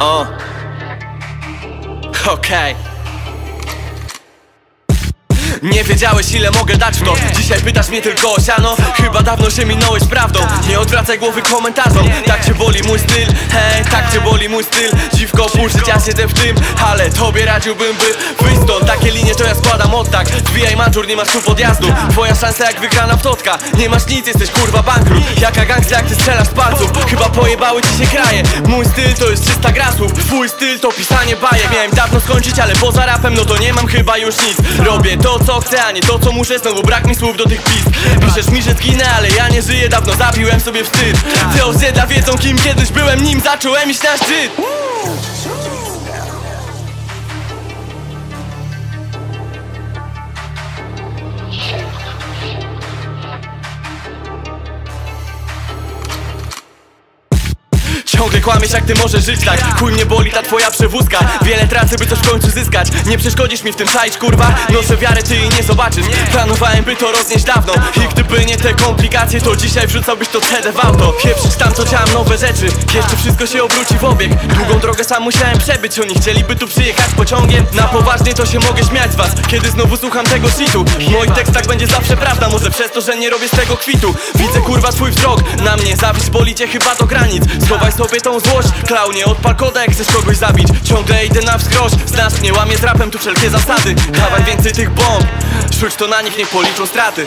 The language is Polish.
O. Okej. Nie wiedziałeś ile mogę dać w to. Dzisiaj pytasz mnie tylko o siano. Chyba dawno się minąłeś prawdą. Nie odwracaj głowy komentarzom. Tak cię boli mój styl. Hej, tak cię boli mój styl. Dziwko pół życia siedzę w tym. Ale tobie radziłbym by wyjść stąd. Takie linie to ja składam od tak. Zbijaj manżur, nie masz tu podjazdu. Twoja szansa jak wygrana w totka. Nie masz nic, jesteś kurwa bankrut Jaka gangsta jak ty strzelasz z palców. Chyba pojebały ci się kraje. Mój styl to jest 300 grasów Twój styl to pisanie bajek. Miałem dawno skończyć, ale poza rapem No to nie mam chyba już nic. Robię to co chcę, a nie to co muszę. Znowu brak mi słów do tych pism Piszesz mi, że zginę, ale ja nie żyję. Dawno zabiłem sobie wstyd. Te osiedla wiedzą kim kiedyś byłem Nim zacząłem iść na szczyt Ciągle kłamiesz jak ty możesz żyć tak? Chuj mnie boli ta twoja przewózka. Wiele tracę by coś w końcu zyskać. Nie przeszkodzisz mi w tym czaić kurwa. Noszę wiarę ty jej nie zobaczysz. Planowałem by to roznieść dawno. I gdyby nie te komplikacje To dzisiaj wrzucałbyś to CD w auto. Pieprzyć tam co chciałem nowe rzeczy. Jeszcze wszystko się obróci w obieg. Długą drogę sam musiałem przebyć. Oni chcieliby tu przyjechać pociągiem. Na poważnie to się mogę śmiać z was. Kiedy znowu słucham tego shitu W moich tekstach będzie zawsze prawda. Może przez to, że nie robię z tego kwitu. Widzę kurwa swój wzrok. Na mnie zawiść boli cię chyba do granic. Schowaj sobie tą złość. Klaunie, odpal koda jak chcesz kogoś zabić. Ciągle idę na wskroś. Znasz mnie, łamie z rapem tu wszelkie zasady. Dawaj więcej tych bomb. Rzuć to na nich, niech policzą straty